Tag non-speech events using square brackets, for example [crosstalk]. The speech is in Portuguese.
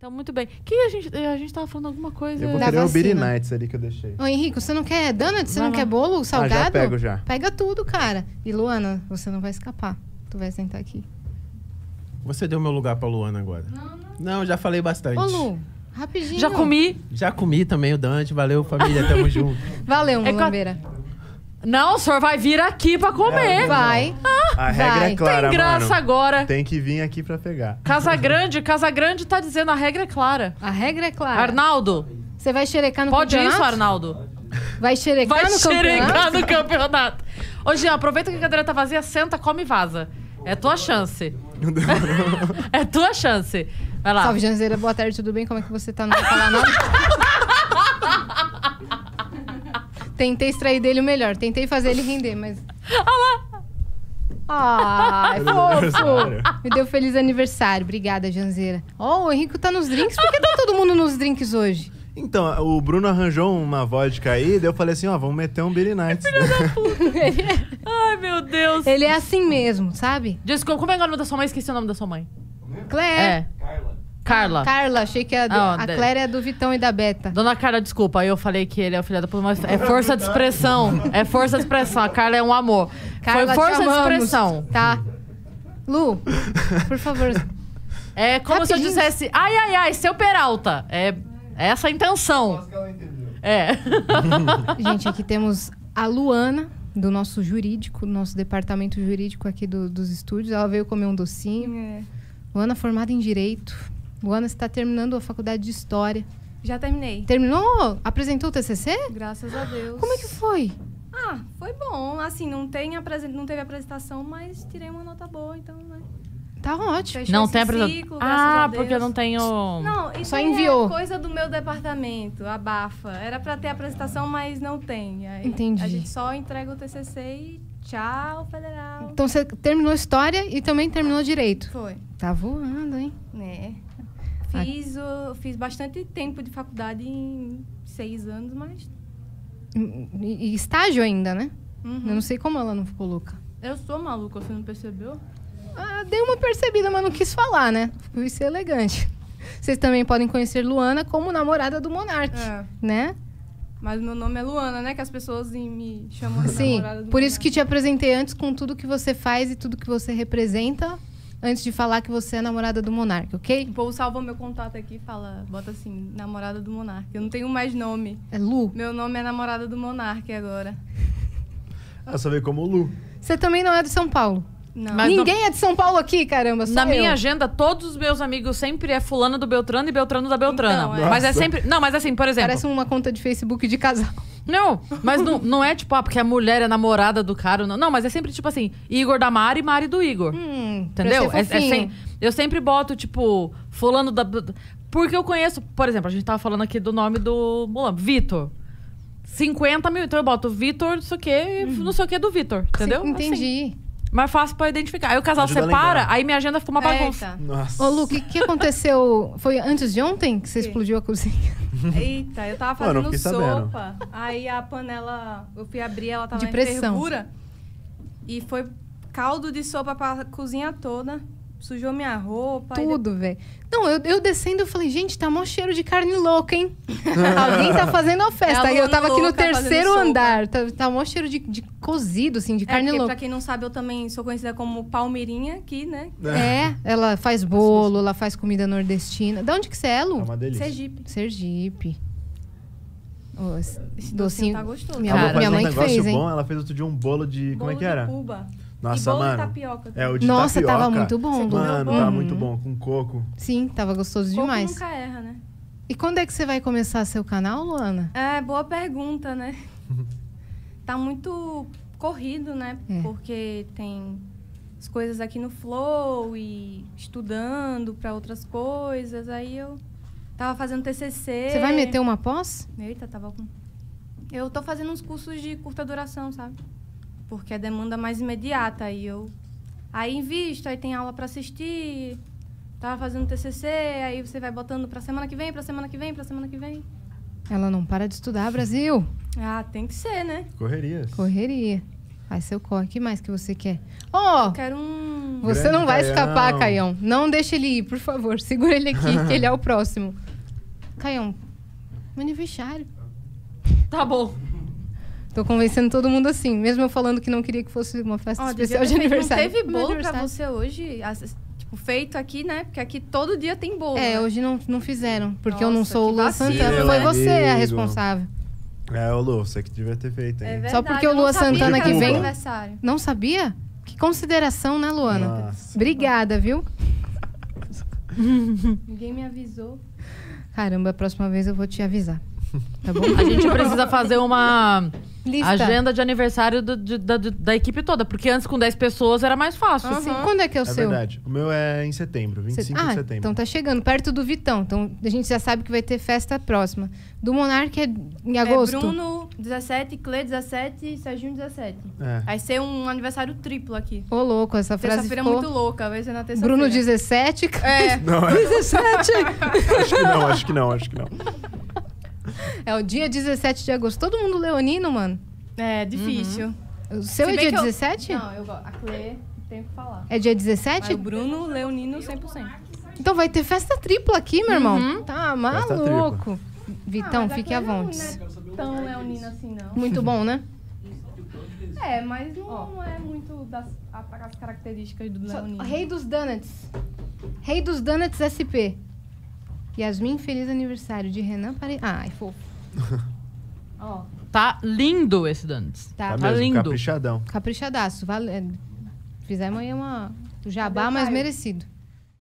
Então, muito bem. Que a gente, a gente tava falando alguma coisa. Eu vou Da querer o Beery. Nights ali que eu deixei. Ô, Henrique, você não quer donut? Você Vai não lá. quer bolo salgado? Ah, já pego já. Pega tudo, cara. E Luana, você não vai escapar. Tu vai sentar aqui. Você deu meu lugar pra Luana agora. Não, já falei bastante. Ô, Lu, rapidinho. Já comi. Já comi também o Dante. Valeu, família. Tamo [laughs] junto. Valeu, É Mulambeira. Não, o senhor vai vir aqui pra comer. Vai. A regra Vai. é clara, Tem graça mano. agora. Tem que vir aqui pra pegar. Casa Grande, Casa Grande tá dizendo a regra é clara. A regra é clara. Arnaldo, Você vai xerecar no pode campeonato? isso, Arnaldo? Vai xerecar Vai no campeonato? xerecar no campeonato. Ô, Jean, aproveita que a cadeira tá vazia, senta, come e vaza. É tua chance. [laughs] é tua chance. Vai lá. Salve, Janzeira. Boa tarde, tudo bem? Como é que você tá? Não vai falar nada? Tentei extrair dele o melhor. Tentei fazer ele render, mas... Ai, Feliz fofo! aniversário. Me deu feliz aniversário. Obrigada, Janzeira. Ó, o Henrico tá nos drinks. Por que tá todo mundo nos drinks hoje? Então, o Bruno arranjou uma vodka aí, daí eu falei assim, ó, vamos meter um Beery Nights. [laughs] Ai, meu Deus. Ele é assim mesmo, sabe? Desculpa, como é o nome da sua mãe? Esqueci o nome da sua mãe. Claire. É. Carla. Carla, achei que a, do- Ah, a Claire é do Vitão e da Beta. Dona Carla, desculpa, aí eu falei que ele é o filho da puta, mas é força de expressão. É força de expressão. A Carla é um amor. Carla, Foi força de expressão. Tá. Lu, por favor. É como se eu Rapidinho. dissesse, ai, ai, ai, seu Peralta. É essa a intenção. É. [laughs] Gente, aqui temos a Luana, do nosso jurídico, do nosso departamento jurídico aqui do- dos estúdios. Ela veio comer um docinho. É, Luana formada em Direito. Luana está terminando a faculdade de História. já terminei. Terminou? Apresentou o TCC? Graças a Deus. Como é que foi? Ah, foi bom. Assim, não, tem apresen- não teve apresentação, mas tirei uma nota boa, então, né? Tá ótimo. Fechou Não tem apresentação. a Ah, Deus. porque eu não tenho. Não, isso Só enviou. é coisa do meu departamento, abafa. Era pra ter apresentação, mas não tem. Aí Entendi. A gente só entrega o TCC e tchau, federal. Então você terminou História e também terminou Direito. Foi, Tá voando, hein? né? Fiz, fiz bastante tempo de faculdade em seis anos, mas... E, e estágio ainda, né? Uhum. Eu não sei como ela não ficou louca. Eu sou maluca, você não percebeu? Ah, dei uma percebida, mas não quis falar, né? Fui ser elegante. Vocês também podem conhecer Luana como namorada do Monark, É. né? Mas meu nome é Luana, né? Que as pessoas me chamam de Sim, namorada do por isso Monarca. que te apresentei antes com tudo que você faz e tudo que você representa, antes de falar que você é namorada do Monark, ok? O povo salva meu contato aqui e fala, bota assim, namorada do Monarca. Eu não tenho mais nome. É Lu. Meu nome é namorada do Monarca agora. Ah, só veio como o Lu. Você também não é de São Paulo. Não. Mas Ninguém é de São Paulo aqui, caramba. Só Na eu. minha agenda, todos os meus amigos sempre é fulano do Beltrano e Beltrano da Beltrana. Então, é. Mas é sempre. Não, mas assim, por exemplo. Parece uma conta de Facebook de casal. Não, mas não, não é tipo, ah, porque a mulher é namorada do cara. Não, não mas é sempre tipo assim, Igor da Mari e Mari do Igor. Hum, Entendeu? É- é sem- eu sempre boto, tipo, fulano da. Porque eu conheço, por exemplo, a gente tava falando aqui do nome do Mulan, Vitor. 50 mil, então eu boto Vitor, não sei o quê, não sei o que do Vitor, entendeu? Sim, entendi. Assim, mais fácil pra identificar. Aí o casal Ajuda separa, aí minha agenda fica uma bagunça. Eita. Nossa. Ô, Lu, o que, que aconteceu? Foi antes de ontem que você explodiu a cozinha? [laughs] Eita, eu tava Mano, eu fazendo fiquei sabendo. sopa. Aí a panela, eu fui abrir, ela tava De em pressão. fervura. E foi caldo de sopa pra cozinha toda. Sujou minha roupa. Tudo, velho. Não, eu, eu descendo, eu falei, gente, tá mó cheiro de carne louca, hein? [laughs] Alguém tá fazendo a festa. É eu tava aqui no terceiro andar. Tá, tá mó cheiro de, de cozido, assim, de É, carne porque, louca. pra quem não sabe, eu também sou conhecida como Palmeirinha aqui, né? É, ela faz bolo, ela faz comida nordestina. De onde que você é, É Lu? uma delícia. Sergipe. Sergipe. Esse docinho. docinho tá gostoso. Minha, faz minha um mãe que negócio fez, hein? bom, ela fez outro dia um bolo de... Como é Bolo que de era? Cuba. Nossa, e bolo mano. de tapioca. É, o de Nossa, tapioca. tava muito bom. Você Mano, bom? tá Uhum. muito bom, com coco. Sim, tava gostoso Coco demais. nunca erra, né? E quando é que você vai começar seu canal, Luana? É, boa pergunta, né? [laughs] tá muito corrido, né? É. Porque tem as coisas aqui no Flow e estudando para outras coisas. Aí eu tava fazendo TCC. Você vai meter uma pós? Eita, tava com... Eu tô fazendo uns cursos de curta duração, sabe? Porque é demanda mais imediata. Aí eu... Aí invisto, aí tem aula para assistir. Tava fazendo TCC, aí você vai botando pra semana que vem, pra semana que vem, pra semana que vem. Ela não para de estudar, Brasil. Ah, tem que ser, né? Correrias. Correria. Faz seu corre. O que mais que você quer? Ó, Eu quero um Você Grande não vai Caião. escapar, Caião. Não deixa ele ir, por favor. [laughs] Segura ele aqui, que ele é o próximo. Caião, meu aniversário. Tá bom. Tô convencendo todo mundo assim, mesmo eu falando que não queria que fosse uma festa devia especial de aniversário. Não teve bolo pra aniversário. você hoje? Tipo, feito aqui, né? Porque aqui todo dia tem bolo. É, né? hoje não, não fizeram, porque eu não Nossa, sou o Lua Santana. né? Foi você a responsável. É, ô Lu, você que devia ter feito, É hein? verdade, Só porque o Lua Santana que que vem-. Não sabia? Que consideração, né, Luana? Nossa. Obrigada, viu? [laughs] Ninguém me avisou. Caramba, a próxima vez eu vou te avisar. Tá bom? A gente precisa fazer uma Lista. agenda de aniversário do- de- da, de- da equipe toda. Porque antes, com 10 pessoas, era mais fácil. Sim. Quando é que é o É seu? verdade. O meu é em setembro, 25 ah, de setembro. então tá chegando, perto do Vitão. Então a gente já sabe que vai ter festa próxima. Do Monark é em agosto. É Bruno 17, Cle 17 e Serginho 17. É. Vai ser um aniversário triplo aqui. Ô, louco, essa frase Terça-feira é ficou... muito louca, vai ser na terça-feira. Bruno 17, É, Não, é- [laughs] 17. acho que não, acho que não, acho que não. É o dia 17 de agosto. Todo mundo leonino, mano. é difícil. O seu Se é dia que eu- 17? Não, eu gosto. A Cle tem que falar. É dia Mas 17? o Bruno, Leonino, 100%. Então vai ter festa tripla aqui, meu irmão. Uhum. Tá maluco. Vitão, Ah, mas a fique à Cle não vontade. é tão leonina assim, não. Muito bom, né? [laughs] É, mas não, não é muito das as características do leonino. Rei dos Donuts. Rei dos Donuts SP. Yasmin, feliz aniversário de Renan Pare... Ai, fofo. [laughs] Ó, Tá lindo esse Dantes. tá, Tá, tá mesmo, lindo. caprichadão. caprichadaço. Vale... é, Fizemos aí uma... o Jabá mais merecido.